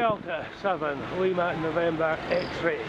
Delta 7 Lima November X-ray.